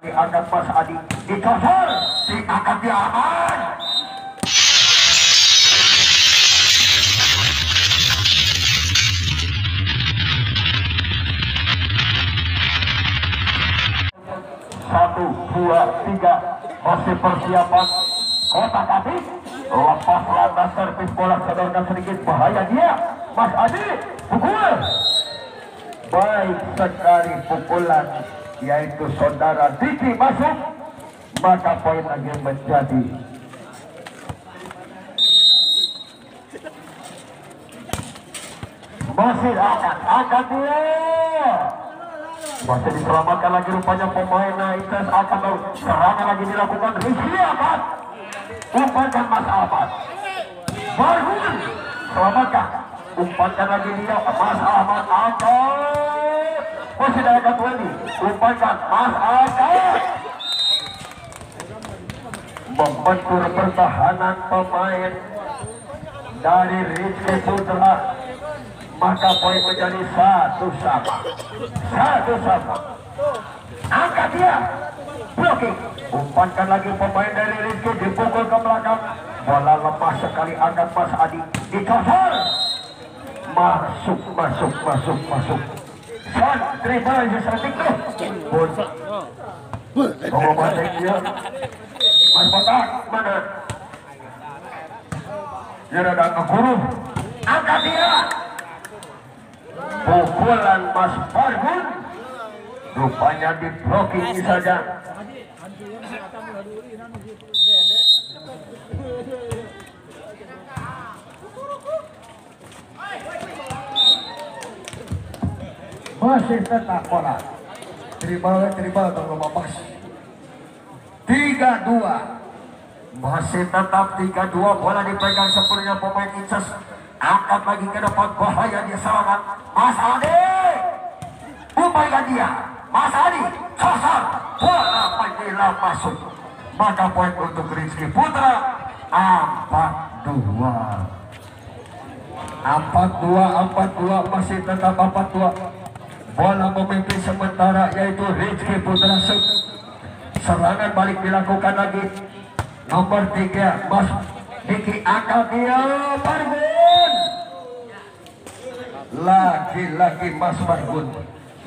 diangkat Mas Adi. Dicosor diangkat dia aman satu dua tiga. Masih persiapan. Kotak atik lepas lantas servis bola sedangkan sedikit. Bahaya dia. Mas Adi pukul. Baik sekali pukulan yaitu saudara Diki masuk maka poin lagi menjadi. Masih akan akan dia masih diselamatkan lagi rupanya pemain Naites akan serangan lagi dilakukan. Rizky Ahmad. Umpankan Mas Ahmad. Barhun selamatkan. Umpankan lagi dia Mas Ahmad. Angkat masih dalam Wendy umpankan Mas Ahmad membentur pertahanan pemain dari Rizky Putra. Maka poin menjadi satu sama. Satu sama. Angkat dia. Blocking. Umpankan lagi pemain dari Rizky. Dipukul ke belakang. Bola lemah sekali. Angkat Mas Adi. Dicosor. Masuk masuk masuk masuk Son dribble tuh Bun Oh batik dia Mas Botak mana dia datang ke guru angkat dia pukulan Mas Fargun rupanya di blocking saja masih tetap bola. Dribble dribble tunggu pas tiga dua masih tetap tiga dua bola dipegang sepenuhnya pemain Inces. Angkat lagi ke depan. Bahaya dia serangan Mas Adi upaya dia Mas Adi sosor bola menggila masuk. Maka poin untuk Rizky Putra. Empat dua empat dua empat dua masih tetap empat dua bola memimpin sementara yaitu Rizky Putra serangan balik dilakukan lagi. Nomor tiga Mas Diki angkat dia Bargun lagi-lagi Mas Bargun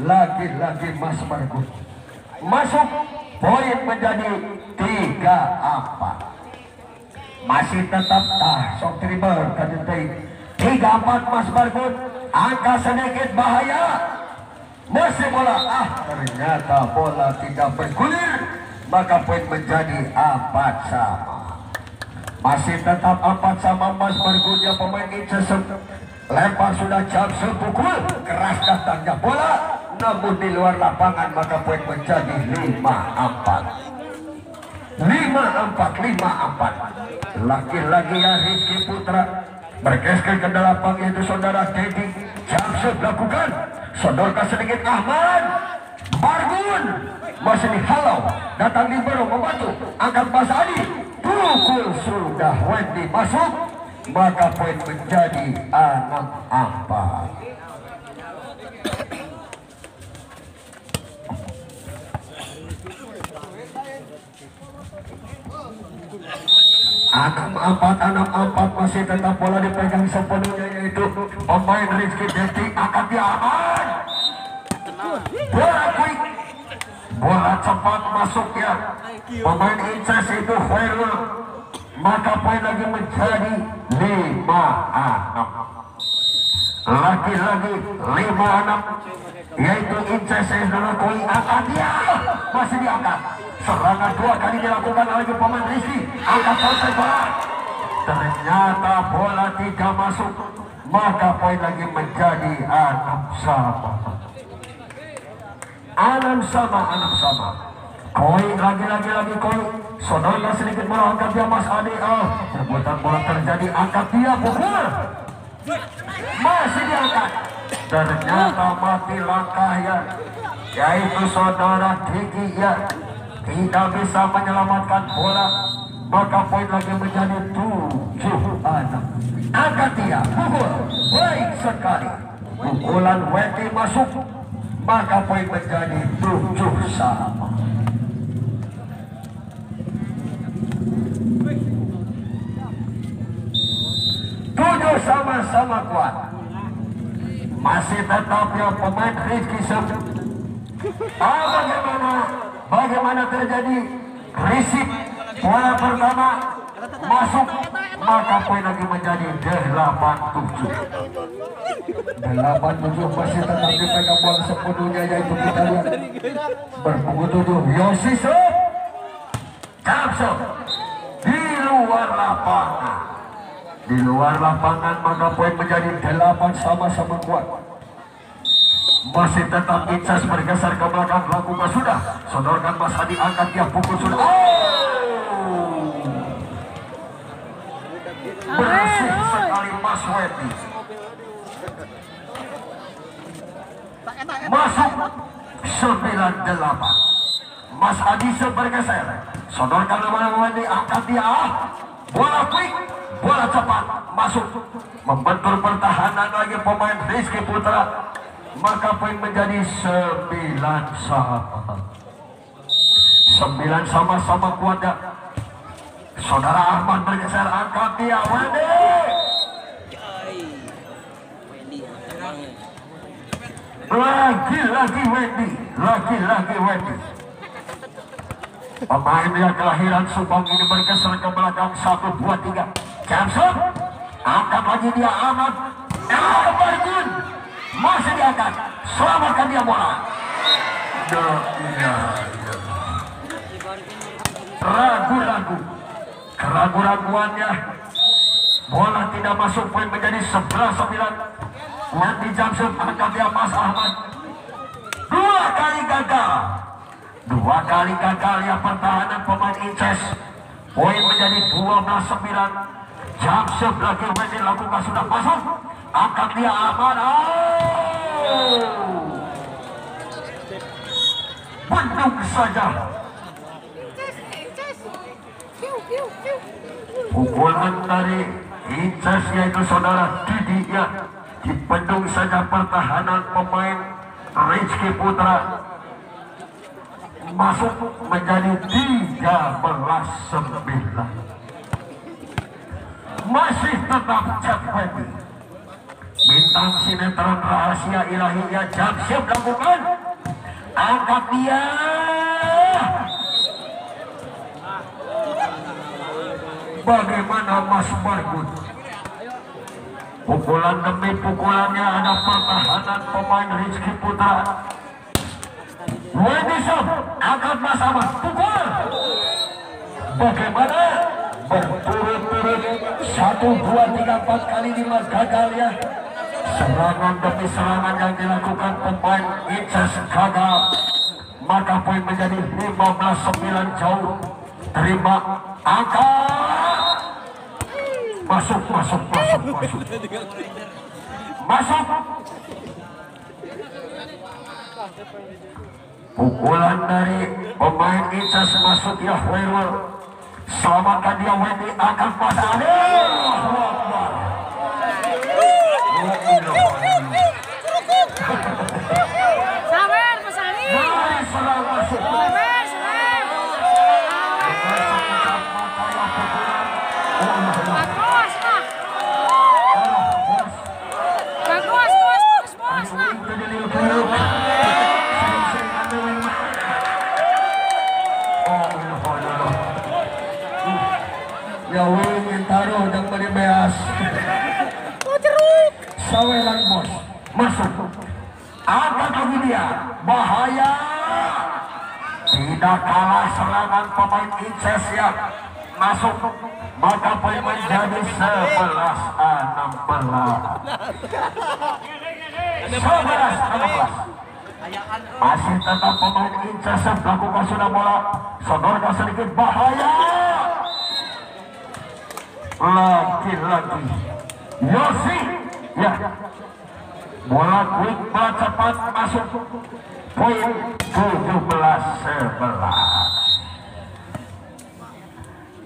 lagi-lagi Mas Bargun masuk poin menjadi tiga apa masih tetap ah sok terima kajentai tiga empat Mas Bargun angka sedikit bahaya masih bola. Ah ternyata bola tidak bergulir. Maka poin menjadi empat sama. Masih tetap empat sama Mas Margunya pemain Incesem lempar sudah jam sepukul keras datangnya bola. Namun di luar lapangan maka poin menjadi lima empat. Lima empat lima empat. Laki-laki ya Rizky Putra bergeser ke delapan yaitu saudara Dedi Jamsud lakukan sodorkan sedikit Ahmad Margun masih dihalau. Datang di baru membantu. Angkat Mas Adi. Pukul sudah Wendy masuk. Maka poin menjadi anak apa Anak empat, anak empat masih tetap bola dipegang sepenuhnya yaitu pemain Rizky Deti akan diaman. Bola quick, bola cepat masuk ya. Pemain Inces itu Khairul maka poin lagi menjadi lima enam. Lagi-lagi lima enam yaitu Inces Koi angkat dia masih diangkat. Serangan dua kali dilakukan oleh pemain Rizky. Angkat selesai bola. Ternyata bola tidak masuk. Maka poin lagi menjadi enam sama. Enam sama, enam sama. Koi lagi-lagi lagi koi. Sononya sedikit bola angkat dia Mas Adi. Oh, Perbuatan bola terjadi. Angkat dia pukul Masih diangkat. Ternyata mati langkah ya. Yaitu saudara Diki ya tidak bisa menyelamatkan bola maka poin lagi menjadi tujuh anak. Angkat dia pukul baik sekali. Pukulan Wendy masuk maka poin menjadi tujuh sama. Tujuh sama-sama kuat. Masih tetap yang pemain Rizky Sabtu bagaimana bagaimana terjadi? Risik bola pertama masuk maka poin lagi menjadi 87 87 masih tetap dipegang bola sepenuhnya yaitu kita lihat. Berpukul 7 Yosiso Capsok di luar lapangan. Di luar lapangan maka poin menjadi 8 sama-sama kuat masih tetap Incas bergeser ke belakang lakukan sudah sodorkan Mas Hadi angkat dia pukul sudah. Oh! Bersih sekali Mas Wedi. Masuk 98 Mas Hadi bergeser. Sodorkan nama Wedi angkat dia. Bola quick bola cepat. Masuk. Membentur pertahanan lagi pemain Rizky Putra maka poin menjadi 9 sama. 9 sama-sama kuat ya Saudara Ahmad bergeser. Angkat dia. Wendy! Lagi-lagi Wendy. Lagi-lagi Wendy. Pemain yang kelahiran Subang ini bergeser ke belakang. 1, 2, 3 Jamson angkat lagi dia Ahmad. Ah, Bargun masih diangkat selamatkan dia bola ragu-ragu. Keragu-raguannya. Bola tidak masuk poin menjadi 11-9 Wendy Jamsun angkat dia Mas Ahmad. Dua kali gagal. Dua kali gagal ya pertahanan pemain Inces. Poin menjadi 12-9 Jamsun lagi Wendy lakukan sudah masuk angkat dia Ahmad oh. Bendung saja. Pukulan dari Incas yaitu saudara Didi ya. Dipendung saja pertahanan pemain Rizky Putra. Masuk menjadi 13 9 masih tetap cepat bintang sinetron rahasia ilahiyah Jamsyid lakukan angkat dia. Bagaimana Mas Bargun pukulan demi pukulannya ada pertahanan pemain Rizky Putra. Wedisop angkat Mas Ahmad pukul. Bagaimana? Berturut-turut. Satu dua tiga empat kali lima gagal ya serangan demi serangan yang dilakukan pemain Incas gagal maka poin menjadi 15-9 jauh. Terima angkat masuk masuk masuk masuk. Masuk. Pukulan dari pemain Incas masuk ya Wairul selamatkan dia Wendy. Angkat Mas Ade Cardinal. Lagi dia Bahaya. Tidak kalah serangan pemain Inces ya Masuk. Maka poin menjadi 11 16 11 16 masih tetap pemain Inces melakukan sudah bola. Sodorkan sedikit bahaya. Lagi-lagi Yosi ya bola cepat masuk. Poin 17 11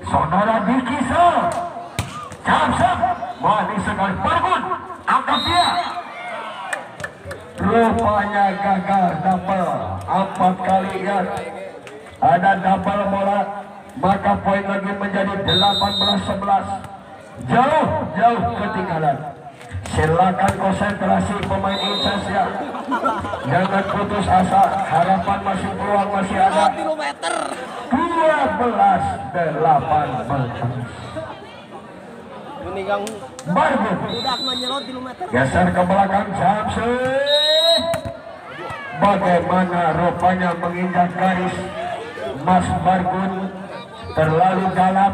saudara Diki sekali angkat dia. Rupanya gagal double. Empat kali ada double bola. Maka poin lagi menjadi 18-11 jauh jauh ketinggalan silakan konsentrasi pemain Inces ya. Jangan putus asa harapan masih peluang masih ada. Kilometer 12 18 menigang budak kilometer geser ke belakang Jamsud bagaimana rupanya menginjak garis? Mas Bargun terlalu dalam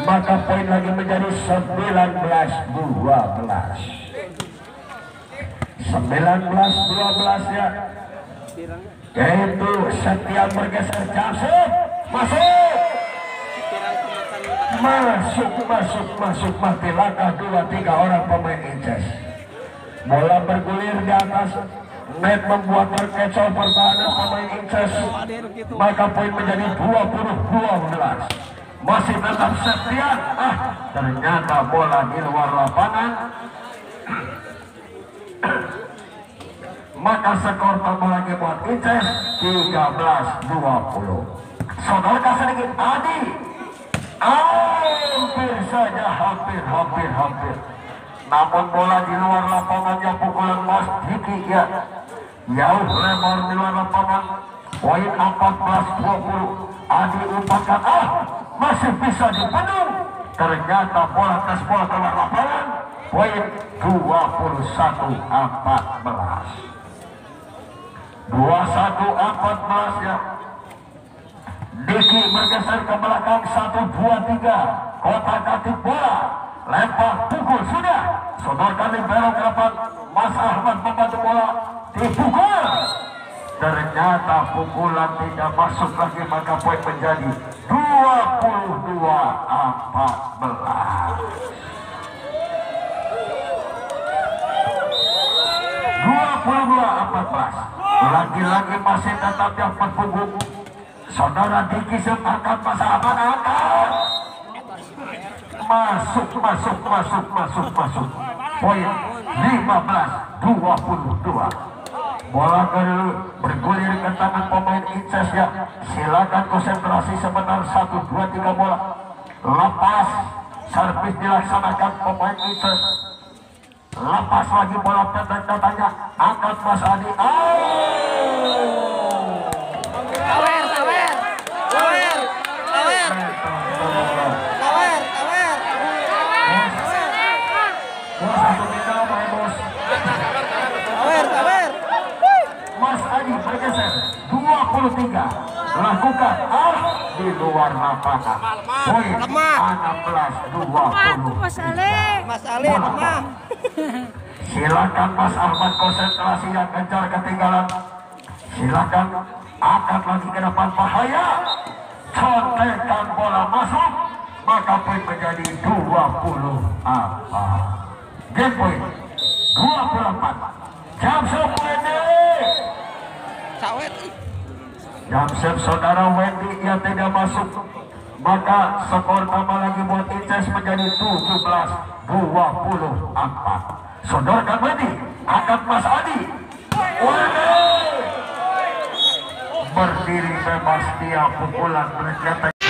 maka poin lagi menjadi 19 12 19 12 ya. Yaitu setiap bergeser Jamsud masuk. Masuk masuk masuk. Mati langkah dua tiga orang pemain Inces. Bola bergulir di atas. Net membuat terkecoh pertahanan pemain Inces. Maka poin menjadi 20 12 masih tetap Septian ah ternyata bola di luar lapangan. Maka skor tambah lagi buat Inces 13 20 sodorkan sedikit Adi. Hampir saja hampir hampir hampir. Namun bola di luar lapangannya pukulan Mas Diki ya. Jauh lebar di luar lapangan. Poin 14 20 Adi umpankan ah masih bisa dipenuh ternyata bola bola keluar lapangan poin 21 14 21 14 ya. Diki bergeser ke belakang 1 2 3 kotak kaki bola. Lempar pukul. Sudah. Sodorkan libero ke depan Mas Ahmad membantu bola. Dipukul ternyata pukulan tidak masuk lagi maka poin menjadi 22 14 22-14 lagi-lagi masih tetap yang berpunggung saudara Diki sepakat pasangan angkat masuk masuk masuk masuk masuk. Poin 15 22 bola bergulir ke tangan pemain Inces ya. Silakan konsentrasi sebentar 1 2 3 bola. Lepas servis dilaksanakan pemain Inces. Lepas lagi bola pendek datanya angkat Mas Adi. Oh! 23 lakukan ah di luar lapangan poin Lemah. 16 Kuat, 20 Mas Ale. Mas Ali lemah. silakan Mas Ahmad konsentrasi yang kejar ketinggalan. Silakan angkat lagi ke depan bahaya. Contekan bola masuk maka poin menjadi 20 apa. Game point 24 jam Wendy Cawet. Jamsep saudara Wendy yang tidak masuk. Maka skor tambah lagi buat Inces menjadi 17 24 sodorkan Wendy angkat Mas Adi. Wendy berdiri bebas dia pukulan. berkata